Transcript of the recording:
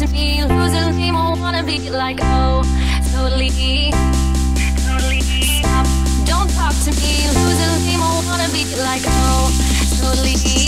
to me, losing me, I wanna be like oh, totally. Stop, don't talk to me, losing me, I wanna be like oh, totally.